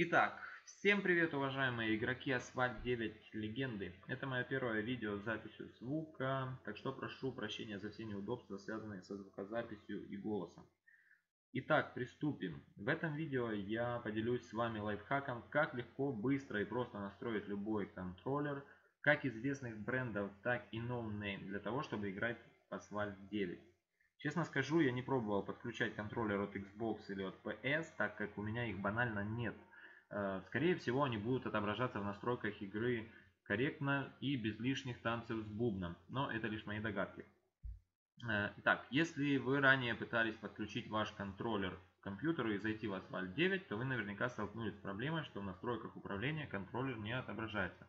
Итак, всем привет, уважаемые игроки Асфальт 9 Легенды. Это мое первое видео с записью звука, так что прошу прощения за все неудобства, связанные со звукозаписью и голосом. Итак, приступим. В этом видео я поделюсь с вами лайфхаком, как легко, быстро и просто настроить любой контроллер, как известных брендов, так и no-name, для того, чтобы играть в Asphalt 9. Честно скажу, я не пробовал подключать контроллер от Xbox или от PS, так как у меня их банально нет. Э, скорее всего, они будут отображаться в настройках игры корректно и без лишних танцев с бубном, но это лишь мои догадки. Э, итак, если вы ранее пытались подключить ваш контроллер к компьютеру и зайти в Asphalt 9, то вы наверняка столкнулись с проблемой, что в настройках управления контроллер не отображается.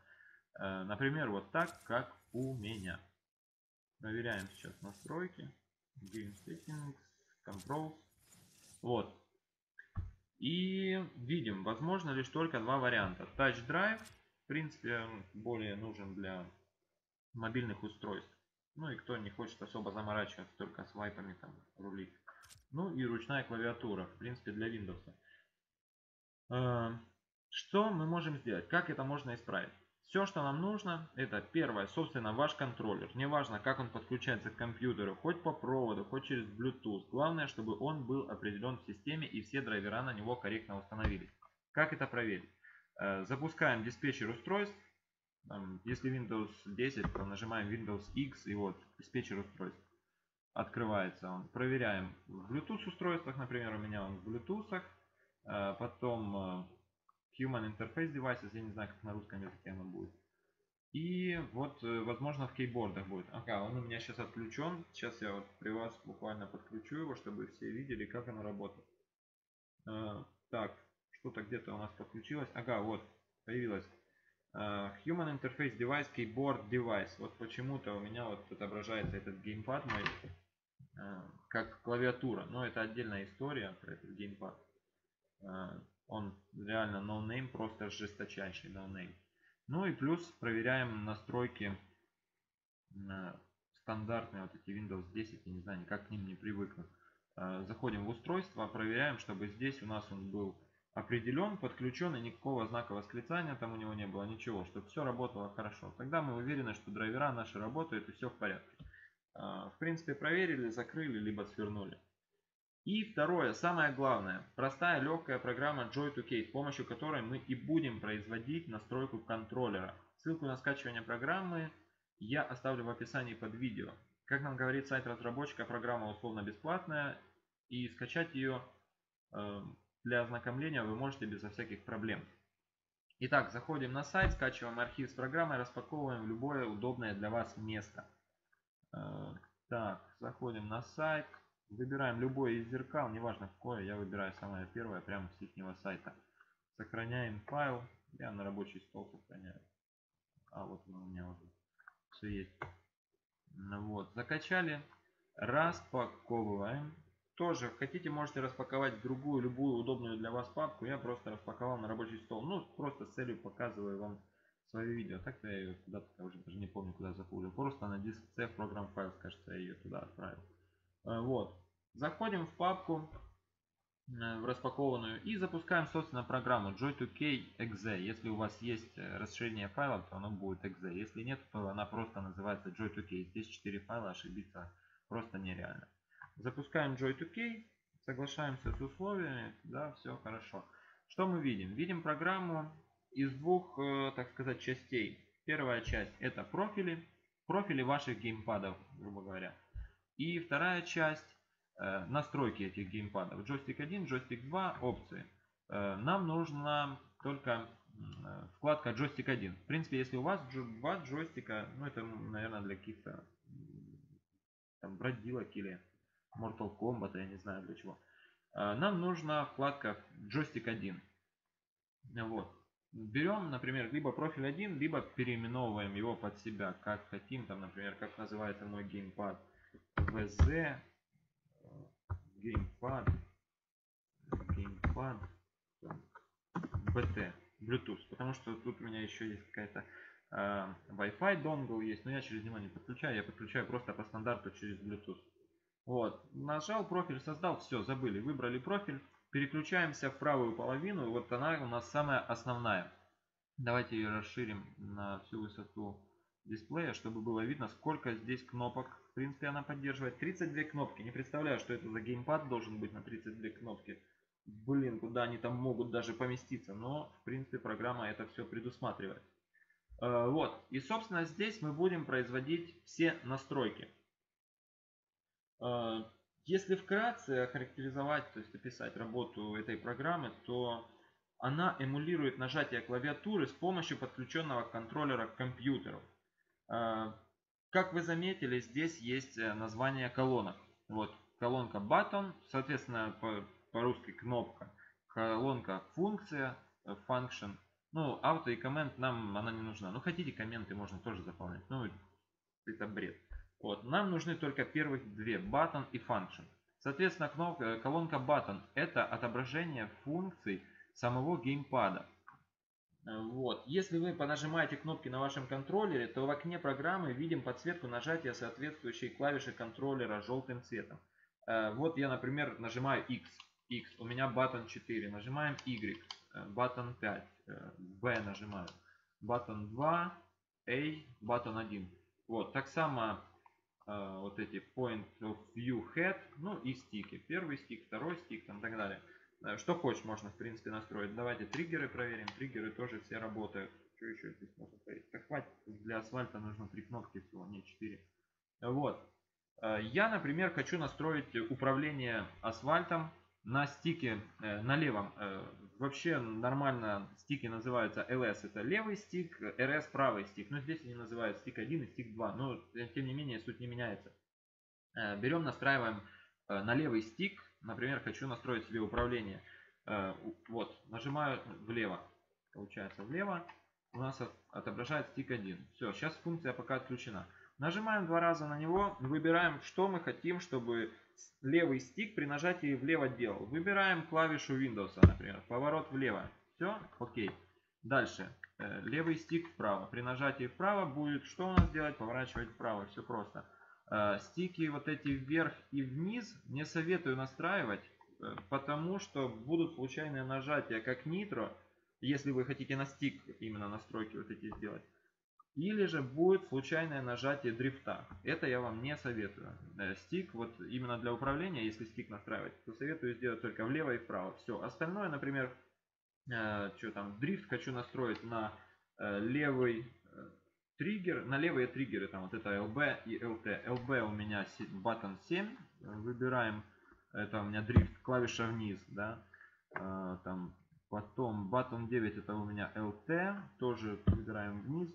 Э, например, вот так, как у меня. Проверяем сейчас настройки. Game Settings, Controls. Вот. И видим, возможно лишь только два варианта. Touch Drive, в принципе, более нужен для мобильных устройств. Ну и кто не хочет особо заморачиваться только с вайпами там рулить. Ну и ручная клавиатура, в принципе, для Windows. Э, что мы можем сделать? Как это можно исправить? Все, что нам нужно, это первое, собственно, ваш контроллер. Неважно, как он подключается к компьютеру, хоть по проводу, хоть через Bluetooth. Главное, чтобы он был определен в системе и все драйвера на него корректно установились. Как это проверить? Э, запускаем диспетчер устройств. Если Windows 10, то нажимаем Windows X и вот диспетчер устройств. Открывается он. Проверяем в Bluetooth устройствах, например, у меня он в Bluetooth. Э, потом э, Human Interface Devices, я не знаю, как на русском языке оно будет. И вот, э, возможно, в кейбордах будет. Ага, он у меня сейчас отключен. Сейчас я вот при вас буквально подключу его, чтобы все видели, как оно работает. Э, так, что-то где-то у нас подключилось. Ага, вот, появилось. Э, Human Interface Device, Keyboard Device. Вот почему-то у меня вот отображается этот геймпад мой э, как клавиатура. Но это отдельная история про этот геймпад. Э, он реально no-name, просто жесточайший no-name. Ну и плюс проверяем настройки стандартные, вот эти Windows 10, я не знаю, никак к ним не привыкну. Э, заходим в устройство, проверяем, чтобы здесь у нас он был определен, подключен и никакого знака восклицания там у него не было, ничего, чтобы все работало хорошо. Тогда мы уверены, что драйвера наши работают и все в порядке. Э, в принципе, проверили, закрыли, либо свернули. И второе, самое главное, простая легкая программа Joy2K, с помощью которой мы и будем производить настройку контроллера. Ссылку на скачивание программы я оставлю в описании под видео. Как нам говорит сайт разработчика, программа условно бесплатная и скачать ее э, для ознакомления вы можете безо всяких проблем. Итак, заходим на сайт, скачиваем архив с программой, распаковываем в любое удобное для вас место. Э, так, заходим на сайт, Выбираем любой из зеркал, неважно какое, я выбираю самое первое, прямо с их сайта. Сохраняем файл, я на рабочий стол сохраняю. А вот у меня уже все есть. Ну вот, закачали, распаковываем. Тоже хотите, можете распаковать другую, любую удобную для вас папку. Я просто распаковал на рабочий стол. Ну, просто с целью показываю вам свое видео. Так-то я ее куда-то уже даже не помню, куда запулил. Просто на диск C в программ файл, кажется, я ее туда отправил. Э, вот. Заходим в папку э, в распакованную и запускаем, собственно, программу Joy2K exe. Если у вас есть э, расширение файлов, то оно будет exe. Если нет, то она просто называется Joy2K. Здесь 4 файла, ошибиться просто нереально. Запускаем Joy2K, соглашаемся с условиями, да, все хорошо. Что мы видим? Видим программу из двух, так сказать, частей. Первая часть это профили, профили ваших геймпадов, грубо говоря. И вторая часть э, настройки этих геймпадов. Джойстик 1, джойстик 2, опции. Э, нам нужна только э, вкладка джойстик 1. В принципе, если у вас два джойстика, ну это, наверное, для каких-то там бродилок или Mortal Kombat, я не знаю для чего. Нам нужна вкладка джойстик 1. Вот. Берем, например, либо профиль 1, либо переименовываем его под себя, как хотим. Там, например, как называется мой геймпад. VZ, геймпад, геймпад, BT, Bluetooth, потому что тут у меня еще есть какая-то э, Wi-Fi донгл есть, но я через него не подключаю, я подключаю просто по стандарту через Bluetooth. Вот, нажал профиль, создал, все, забыли, выбрали профиль. переключаемся в правую половину. Вот она у нас самая основная. Давайте ее расширим на всю высоту дисплея, чтобы было видно, сколько здесь кнопок. В принципе, она поддерживает 32 кнопки. Не представляю, что это за геймпад должен быть на 32 кнопки. Блин, куда они там могут даже поместиться. Но, в принципе, программа это все предусматривает. Э, вот. И, собственно, здесь мы будем производить все настройки. Э, если вкратце охарактеризовать, то есть описать работу этой программы, то она эмулирует нажатие клавиатуры с помощью подключенного контроллера к компьютеру. Э, как вы заметили, здесь есть название колонок. Вот, колонка button, соответственно, по-русски кнопка. Колонка функция, function ну, авто и коммент нам она не нужна. Ну, хотите комменты можно тоже заполнять. Ну, это бред. Вот, нам нужны только первых две, button и function. Соответственно, кнопка, э, колонка button это отображение функций самого геймпада. Э, вот. Если вы понажимаете кнопки на вашем контроллере, то в окне программы видим подсветку нажатия соответствующей клавиши контроллера желтым цветом. Э, вот я, например, нажимаю X. X. У меня button 4. Нажимаем Y. Button 5. B нажимаю. Button 2, A, button 1. Вот, так само э, вот эти point of view head, ну и стики. Первый стик, второй стик, там так далее. Э, что хочешь, можно в принципе настроить. Давайте триггеры проверим. Триггеры тоже все работают. Что еще здесь можно проверить? Так хватит, для асфальта нужно три кнопки всего, не четыре. Вот. Э, я, например, хочу настроить управление асфальтом на стике э, на левом. Вообще нормально стики называются LS это левый стик, RS правый стик. Но здесь они называют стик 1 и стик 2. Но тем не менее суть не меняется. Берем, настраиваем на левый стик. Например, хочу настроить себе управление. Вот, нажимаю влево. Получается влево. У нас отображает стик 1. Все, сейчас функция пока отключена. Нажимаем два раза на него, выбираем, что мы хотим, чтобы левый стик при нажатии влево делал. Выбираем клавишу Windows, например, поворот влево. Все, окей. Дальше, э, левый стик вправо. При нажатии вправо будет что у нас делать? Поворачивать вправо, все просто. Э, стики вот эти вверх и вниз не советую настраивать, э, потому что будут случайные нажатия, как нитро, если вы хотите на стик именно настройки вот эти сделать. Или же будет случайное нажатие дрифта. Это я вам не советую. Э, стик, вот именно для управления, если стик настраивать, то советую сделать только влево и вправо. Все. Остальное, например, э, что там, дрифт хочу настроить на э, левый триггер, на левые триггеры, там вот это LB и LT. LB у меня button 7, выбираем, это у меня дрифт, клавиша вниз, да, э, там потом button 9 это у меня LT, тоже выбираем вниз.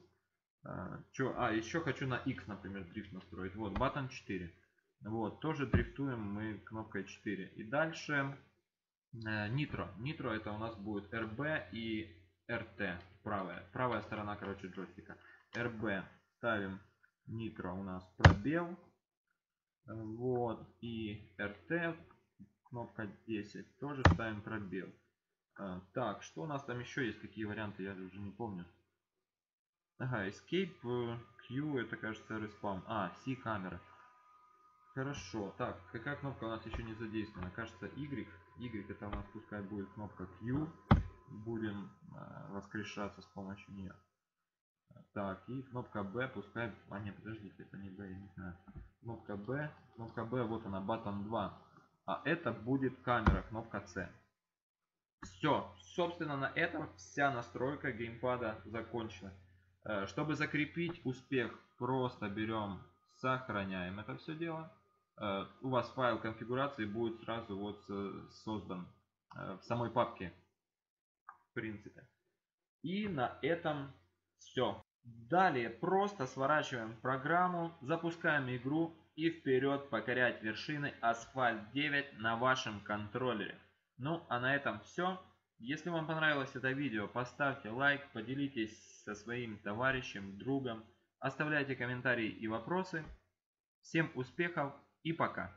А, чё? А, еще хочу на X, например, дрифт настроить. Вот, button 4. Вот, тоже дрифтуем мы кнопкой 4. И дальше э, Nitro. Nitro это у нас будет RB и RT. Правая. Правая сторона, короче, джойстика. RB. Ставим Nitro у нас пробел. Вот. И RT. Кнопка 10. Тоже ставим пробел. А, так, что у нас там еще есть? Какие варианты? Я уже не помню. Ага, escape э, Q это кажется respawn. А, C камера. Хорошо. Так, какая кнопка у нас еще не задействована? Кажется Y. Y это у нас пускай будет кнопка Q. Будем э, воскрешаться с помощью нее. Так, и кнопка B, пускай... А, нет, подождите, это не B, я не знаю. Кнопка B, кнопка B, вот она, button 2. А это будет камера, кнопка C. Все, собственно, на этом вся настройка геймпада закончена. Э, чтобы закрепить успех, просто берем, сохраняем это все дело. Э, у вас файл конфигурации будет сразу вот создан э, в самой папке. В принципе. И на этом все. Далее просто сворачиваем программу, запускаем игру и вперед покорять вершины Asphalt 9 на вашем контроллере. Ну а на этом все. Если вам понравилось это видео, поставьте лайк, поделитесь со своим товарищем, другом, оставляйте комментарии и вопросы. Всем успехов и пока!